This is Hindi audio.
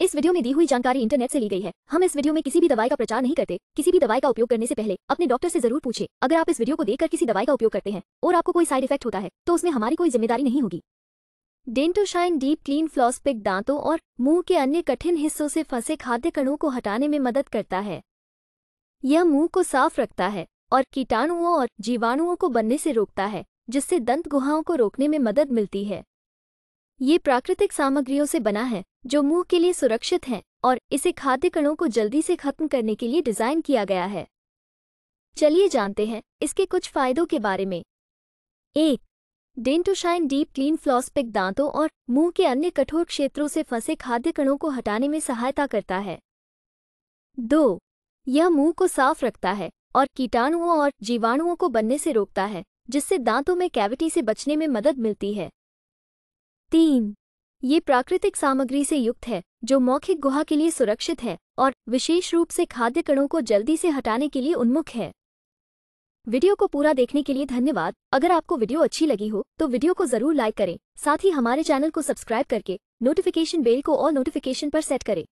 इस वीडियो में दी हुई जानकारी इंटरनेट से ली गई है। हम इस वीडियो में किसी भी दवाई का प्रचार नहीं करते। किसी भी दवाई का उपयोग करने से पहले अपने डॉक्टर से ज़रूर पूछे। अगर आप इस वीडियो को देखकर किसी दवाई का उपयोग करते हैं और आपको कोई साइड इफ़ेक्ट होता है तो उसमें हमारी कोई ज़िम्मेदारी नहीं होगी। Dentoshine, deep clean floss pick दांतों और मुँह के अन्य कठिन हिस्सों से फंसे खाद्य कणों को हटाने में मदद करता है। यह मुँह को साफ़ रखता है और कीटाणुओं और जीवाणुओं को बनने से रोकता है, जिससे दंत गुहाओं को रोकने में मदद मिलती है। ये प्राकृतिक सामग्रियों से बना है, जो मुँह के लिए सुरक्षित है और इसे खाद्य कणों को जल्दी से खत्म करने के लिए डिज़ाइन किया गया है। चलिए जानते हैं इसके कुछ फायदों के बारे में। एक, Dentoshine deep clean floss pick दांतों और मुँह के अन्य कठोर क्षेत्रों से फंसे खाद्य कणों को हटाने में सहायता करता है। दो, यह मुँह को साफ़ रखता है और कीटाणुओं और जीवाणुओं को बनने से रोकता है, जिससे दांतों में कैविटी से बचने में मदद मिलती है। तीन। ये प्राकृतिक सामग्री से युक्त है, जो मौखिक गुहा के लिए सुरक्षित है और विशेष रूप से खाद्य कणों को जल्दी से हटाने के लिए उन्मुख है। वीडियो को पूरा देखने के लिए धन्यवाद। अगर आपको वीडियो अच्छी लगी हो तो वीडियो को ज़रूर लाइक करें। साथ ही हमारे चैनल को सब्सक्राइब करके नोटिफिकेशन बेल को और नोटिफिकेशन पर सेट करें।